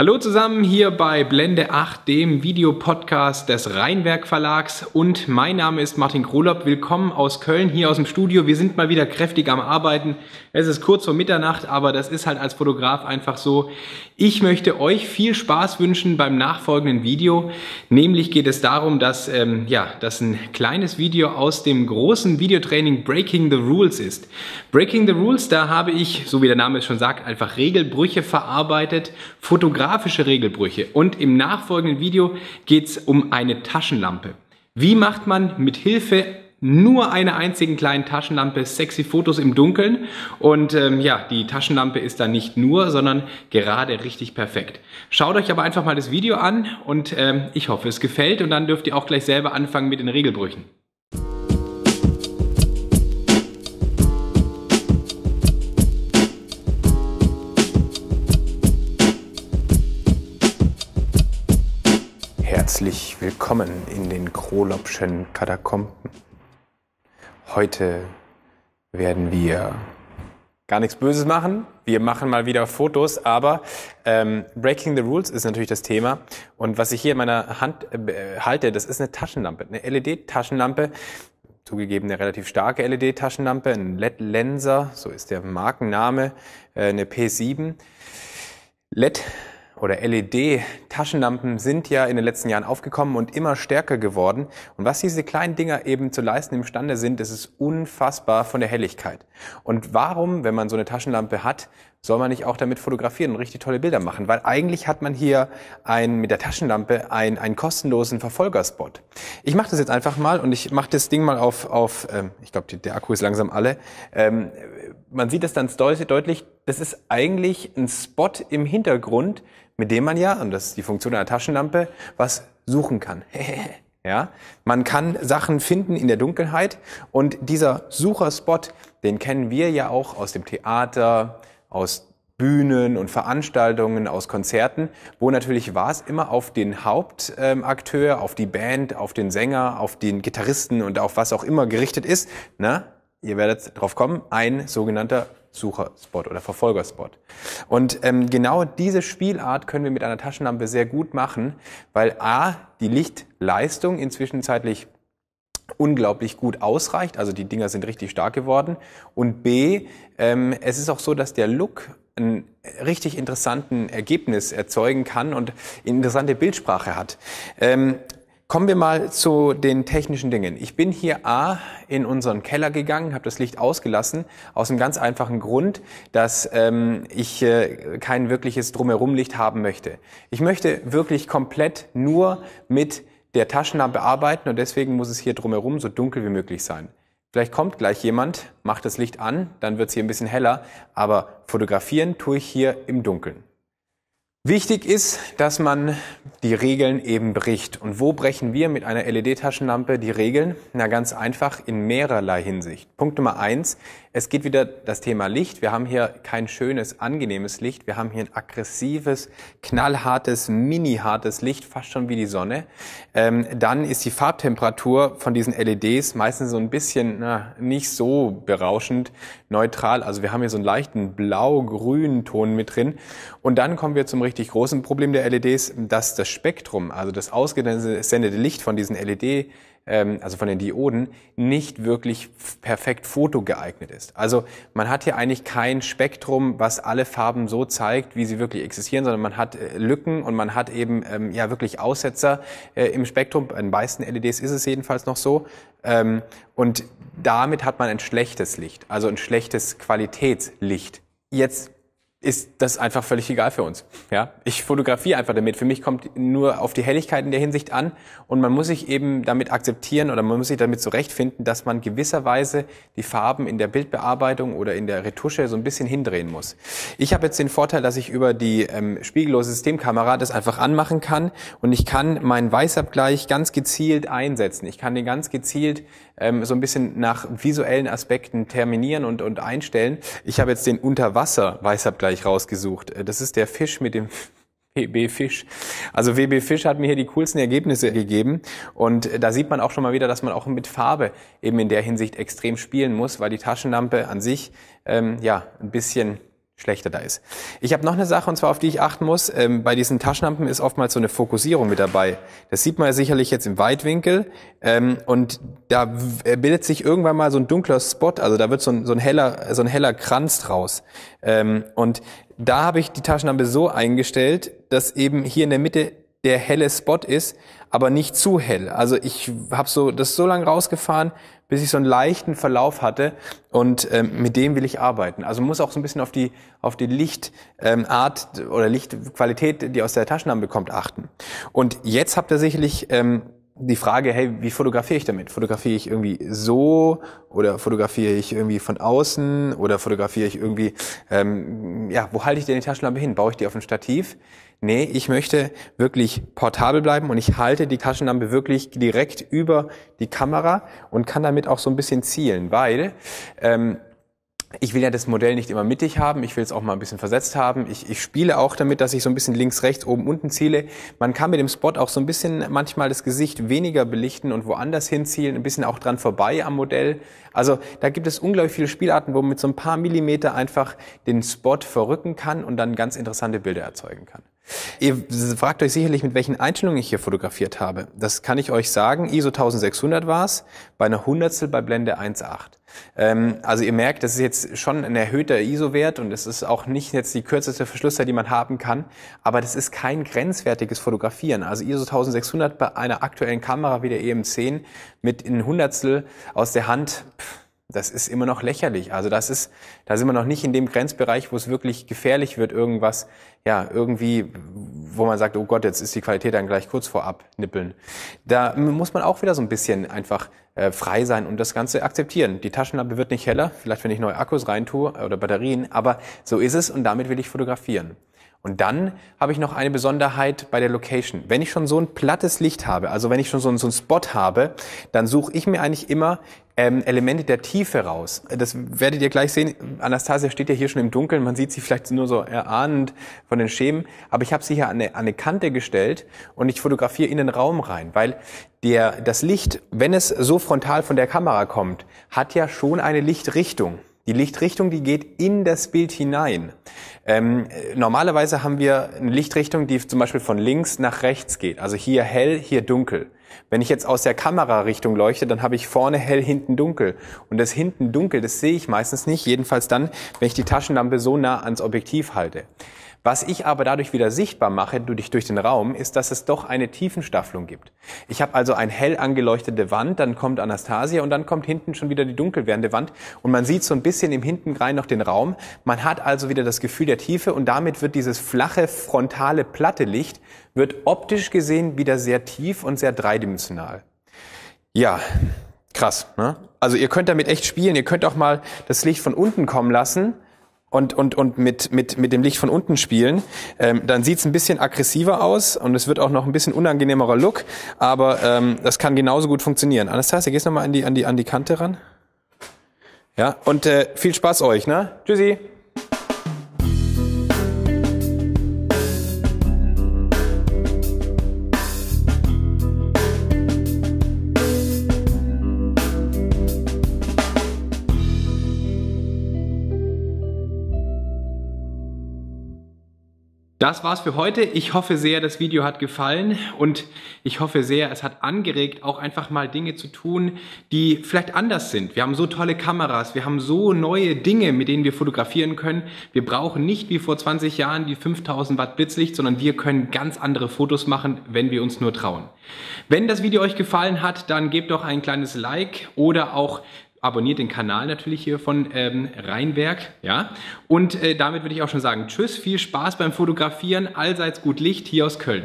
Hallo zusammen hier bei Blende 8, dem Videopodcast des Rheinwerk Verlags und mein Name ist Martin Krolop. Willkommen aus Köln, hier aus dem Studio. Wir sind mal wieder kräftig am Arbeiten. Es ist kurz vor Mitternacht, aber das ist halt als Fotograf einfach so. Ich möchte euch viel Spaß wünschen beim nachfolgenden Video. Nämlich geht es darum, dass ähm, ja, das ein kleines Video aus dem großen Videotraining Breaking the Rules ist. Breaking the Rules, da habe ich, so wie der Name es schon sagt, einfach Regelbrüche verarbeitet, fotografiert fotografische Regelbrüche und im nachfolgenden Video geht es um eine Taschenlampe. Wie macht man mit Hilfe nur einer einzigen kleinen Taschenlampe sexy Fotos im Dunkeln und ähm, ja, die Taschenlampe ist dann nicht nur, sondern gerade richtig perfekt. Schaut euch aber einfach mal das Video an und ähm, ich hoffe es gefällt und dann dürft ihr auch gleich selber anfangen mit den Regelbrüchen. Herzlich willkommen in den Krolopschen Katakomben. Heute werden wir gar nichts Böses machen. Wir machen mal wieder Fotos, aber ähm, Breaking the Rules ist natürlich das Thema. Und was ich hier in meiner Hand äh, halte, das ist eine Taschenlampe, eine LED-Taschenlampe. Zugegeben eine relativ starke LED-Taschenlampe, ein LED-Lenser, so ist der Markenname, äh, eine P7. LED oder LED-Taschenlampen sind ja in den letzten Jahren aufgekommen und immer stärker geworden. Und was diese kleinen Dinger eben zu leisten imstande sind, das ist unfassbar von der Helligkeit. Und warum, wenn man so eine Taschenlampe hat, soll man nicht auch damit fotografieren und richtig tolle Bilder machen? Weil eigentlich hat man hier ein, mit der Taschenlampe ein, einen kostenlosen Verfolgerspot. Ich mache das jetzt einfach mal und ich mache das Ding mal auf, auf ähm, ich glaube, der Akku ist langsam alle. Ähm, man sieht es dann deutlich, das ist eigentlich ein Spot im Hintergrund, mit dem man ja, und das ist die Funktion einer Taschenlampe, was suchen kann. ja, man kann Sachen finden in der Dunkelheit und dieser Sucherspot, den kennen wir ja auch aus dem Theater, aus Bühnen und Veranstaltungen, aus Konzerten, wo natürlich war es immer auf den Hauptakteur, auf die Band, auf den Sänger, auf den Gitarristen und auf was auch immer gerichtet ist. Na, ihr werdet drauf kommen, ein sogenannter Sucherspot oder Verfolgerspot. Und ähm, genau diese Spielart können wir mit einer Taschenlampe sehr gut machen, weil a, die Lichtleistung inzwischen zeitlich unglaublich gut ausreicht, also die Dinger sind richtig stark geworden und b, ähm, es ist auch so, dass der Look ein richtig interessanten Ergebnis erzeugen kann und interessante Bildsprache hat. Ähm, Kommen wir mal zu den technischen Dingen. Ich bin hier A in unseren Keller gegangen, habe das Licht ausgelassen, aus einem ganz einfachen Grund, dass ähm, ich äh, kein wirkliches Drumherumlicht haben möchte. Ich möchte wirklich komplett nur mit der Taschenlampe arbeiten und deswegen muss es hier drumherum so dunkel wie möglich sein. Vielleicht kommt gleich jemand, macht das Licht an, dann wird es hier ein bisschen heller, aber fotografieren tue ich hier im Dunkeln. Wichtig ist, dass man die Regeln eben bricht. Und wo brechen wir mit einer LED-Taschenlampe die Regeln? Na ganz einfach in mehrerlei Hinsicht. Punkt Nummer eins, es geht wieder das Thema Licht. Wir haben hier kein schönes, angenehmes Licht. Wir haben hier ein aggressives, knallhartes, mini-hartes Licht, fast schon wie die Sonne. Ähm, dann ist die Farbtemperatur von diesen LEDs meistens so ein bisschen na, nicht so berauschend, neutral. Also wir haben hier so einen leichten blau-grünen Ton mit drin. Und dann kommen wir zum richtig großen Problem der LEDs, dass das Spektrum, also das ausgesendete Licht von diesen LED ähm, also von den Dioden, nicht wirklich perfekt fotogeeignet ist. Also man hat hier eigentlich kein Spektrum, was alle Farben so zeigt, wie sie wirklich existieren, sondern man hat äh, Lücken und man hat eben ähm, ja wirklich Aussetzer äh, im Spektrum. Bei den meisten LEDs ist es jedenfalls noch so. Ähm, und damit hat man ein schlechtes Licht, also ein schlechtes Qualitätslicht. Jetzt ist das einfach völlig egal für uns. Ja, ich fotografiere einfach damit. Für mich kommt nur auf die Helligkeit in der Hinsicht an und man muss sich eben damit akzeptieren oder man muss sich damit zurechtfinden, dass man gewisserweise die Farben in der Bildbearbeitung oder in der Retusche so ein bisschen hindrehen muss. Ich habe jetzt den Vorteil, dass ich über die ähm, spiegellose Systemkamera das einfach anmachen kann und ich kann meinen Weißabgleich ganz gezielt einsetzen. Ich kann den ganz gezielt ähm, so ein bisschen nach visuellen Aspekten terminieren und, und einstellen. Ich habe jetzt den Unterwasser-Weißabgleich rausgesucht. Äh, das ist der Fisch mit dem WB Fisch. Also WB Fisch hat mir hier die coolsten Ergebnisse gegeben und äh, da sieht man auch schon mal wieder, dass man auch mit Farbe eben in der Hinsicht extrem spielen muss, weil die Taschenlampe an sich ähm, ja ein bisschen schlechter da ist. Ich habe noch eine Sache, und zwar auf die ich achten muss. Ähm, bei diesen Taschenlampen ist oftmals so eine Fokussierung mit dabei. Das sieht man ja sicherlich jetzt im Weitwinkel. Ähm, und da bildet sich irgendwann mal so ein dunkler Spot, also da wird so ein, so ein heller, so ein heller Kranz draus. Ähm, und da habe ich die Taschenlampe so eingestellt, dass eben hier in der Mitte der helle Spot ist, aber nicht zu hell. Also ich habe so das so lange rausgefahren, bis ich so einen leichten Verlauf hatte und ähm, mit dem will ich arbeiten. Also muss auch so ein bisschen auf die auf die Lichtart ähm, oder Lichtqualität, die aus der Taschenlampe kommt, achten. Und jetzt habt ihr sicherlich ähm, die Frage, hey, wie fotografiere ich damit? Fotografiere ich irgendwie so oder fotografiere ich irgendwie von außen oder fotografiere ich irgendwie, ähm, ja, wo halte ich denn die Taschenlampe hin? Baue ich die auf ein Stativ? Nee, ich möchte wirklich portabel bleiben und ich halte die Taschenlampe wirklich direkt über die Kamera und kann damit auch so ein bisschen zielen, weil ähm, ich will ja das Modell nicht immer mittig haben, ich will es auch mal ein bisschen versetzt haben. Ich, ich spiele auch damit, dass ich so ein bisschen links, rechts, oben, unten ziele. Man kann mit dem Spot auch so ein bisschen manchmal das Gesicht weniger belichten und woanders hinzielen, ein bisschen auch dran vorbei am Modell. Also da gibt es unglaublich viele Spielarten, wo man mit so ein paar Millimeter einfach den Spot verrücken kann und dann ganz interessante Bilder erzeugen kann. Ihr fragt euch sicherlich, mit welchen Einstellungen ich hier fotografiert habe. Das kann ich euch sagen. ISO 1600 war es, bei einer Hundertstel bei Blende 1.8. Ähm, also ihr merkt, das ist jetzt schon ein erhöhter ISO-Wert und es ist auch nicht jetzt die kürzeste Verschlusszeit, die man haben kann, aber das ist kein grenzwertiges Fotografieren. Also ISO 1600 bei einer aktuellen Kamera wie der EM10 mit in Hundertstel aus der Hand, pff, das ist immer noch lächerlich. Also das ist, da sind wir noch nicht in dem Grenzbereich, wo es wirklich gefährlich wird, irgendwas, ja, irgendwie, wo man sagt, oh Gott, jetzt ist die Qualität dann gleich kurz vor abnippeln. Da muss man auch wieder so ein bisschen einfach äh, frei sein und das Ganze akzeptieren. Die Taschenlampe wird nicht heller, vielleicht wenn ich neue Akkus reintue oder Batterien, aber so ist es und damit will ich fotografieren. Und dann habe ich noch eine Besonderheit bei der Location. Wenn ich schon so ein plattes Licht habe, also wenn ich schon so einen, so einen Spot habe, dann suche ich mir eigentlich immer ähm, Elemente der Tiefe raus. Das werdet ihr gleich sehen. Anastasia steht ja hier schon im Dunkeln. Man sieht sie vielleicht nur so erahnend von den Schemen. Aber ich habe sie hier an eine, an eine Kante gestellt und ich fotografiere in den Raum rein, weil der, das Licht, wenn es so frontal von der Kamera kommt, hat ja schon eine Lichtrichtung. Die Lichtrichtung, die geht in das Bild hinein. Ähm, normalerweise haben wir eine Lichtrichtung, die zum Beispiel von links nach rechts geht. Also hier hell, hier dunkel. Wenn ich jetzt aus der Kamerarichtung leuchte, dann habe ich vorne hell, hinten dunkel. Und das hinten dunkel, das sehe ich meistens nicht, jedenfalls dann, wenn ich die Taschenlampe so nah ans Objektiv halte. Was ich aber dadurch wieder sichtbar mache durch, durch den Raum, ist, dass es doch eine Tiefenstaffelung gibt. Ich habe also eine hell angeleuchtete Wand, dann kommt Anastasia und dann kommt hinten schon wieder die dunkel werdende Wand und man sieht so ein bisschen im hinten rein noch den Raum. Man hat also wieder das Gefühl der Tiefe und damit wird dieses flache, frontale, platte Licht wird optisch gesehen wieder sehr tief und sehr dreidimensional. Ja, krass. Ne? Also ihr könnt damit echt spielen. Ihr könnt auch mal das Licht von unten kommen lassen und, und, und mit, mit, mit dem Licht von unten spielen, ähm, dann sieht's ein bisschen aggressiver aus und es wird auch noch ein bisschen unangenehmerer Look, aber ähm, das kann genauso gut funktionieren. Anastasia, gehst nochmal an die, an, die, an die Kante ran? Ja, und äh, viel Spaß euch, ne? Tschüssi! Das war's für heute. Ich hoffe sehr, das Video hat gefallen und ich hoffe sehr, es hat angeregt, auch einfach mal Dinge zu tun, die vielleicht anders sind. Wir haben so tolle Kameras, wir haben so neue Dinge, mit denen wir fotografieren können. Wir brauchen nicht wie vor 20 Jahren die 5000 Watt Blitzlicht, sondern wir können ganz andere Fotos machen, wenn wir uns nur trauen. Wenn das Video euch gefallen hat, dann gebt doch ein kleines Like oder auch abonniert den Kanal natürlich hier von ähm, Rheinwerk. Ja? Und äh, damit würde ich auch schon sagen, tschüss, viel Spaß beim Fotografieren, allseits gut Licht hier aus Köln.